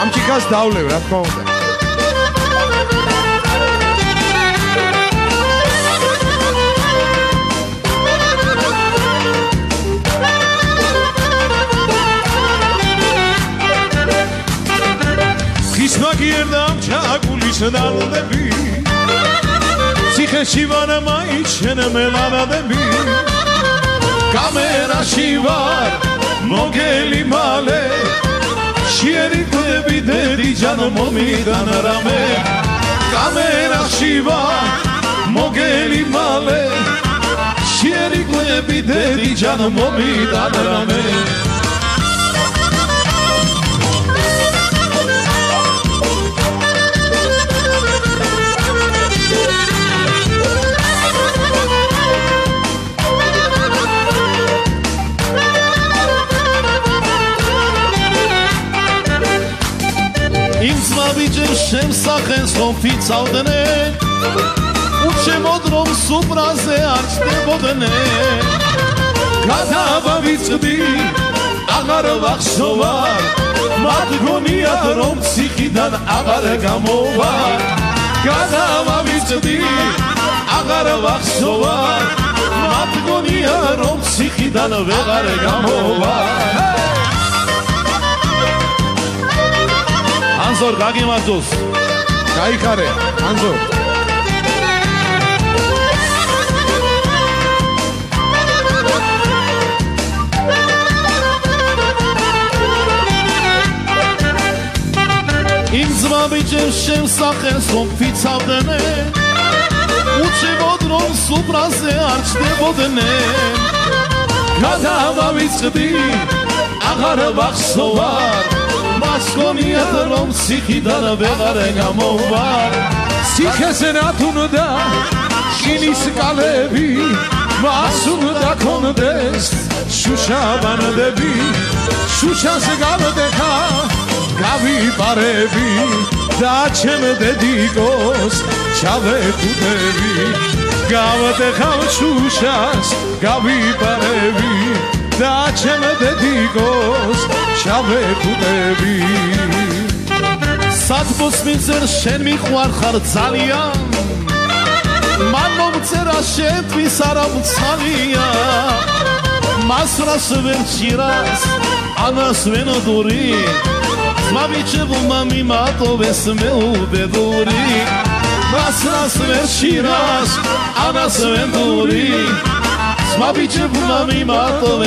ამჩიკას დავლევ რა თქმა უნდა. ის მაგიერდა ჩაკულის ნალდები ციხეში ვარ მაიჩენ მელანადები. კამერაში ვარ მოგელი კვები ای جانم امیدان رامه کامه نشیبا مگلی ماله شیری گوی بیده دی جانم امیدان رامه რამე ბიჭებს შემსახენს რომ ფიცავდნენ უჩემოდ რომ სუპრაზე არ ჩდებოდნენ. გადავავიწდი აღარ ვახსოვარ მათ გონიათ რომ ციხიდან აღარ გამოვარ. გადავავიწდი აღარ ვახსოვარ მათ გონიათ რომ ციხიდან ვეღარ გამოვარ ანზორ გაგიმაძოს გაიქარე ანზორ იმ ზმაბიჭებს შემსახენს რომ ფიცავდნენ უჩებოდ რომ სუპრაზე არ ჩდებოდნენ გადავავიწყდი აღარ ვახსოვარ. მას გონიათ რომ ციხიდან ვეღარ გამოვარ. ციხეს ნათუნდა შინის კალები მას უნდა კონდეს შუშავანდები შუშას გავდეხა გავიპარები და ჩემ დედიკოს ჩავეკუტები გავდეხა შუშას გავიპარები ჩავეკუტები სათბოს მიზერ შენ მიყვარ ხარ ძალიან. მან მომწერა შენთვის არა მცალია მას რას ვერ ჭირას ანას ვენოდური მამიჩებო მამი მატოვეს მეუბედური. მას რას ვერ ჭირას ანას ვენოდური Sma biće mami mato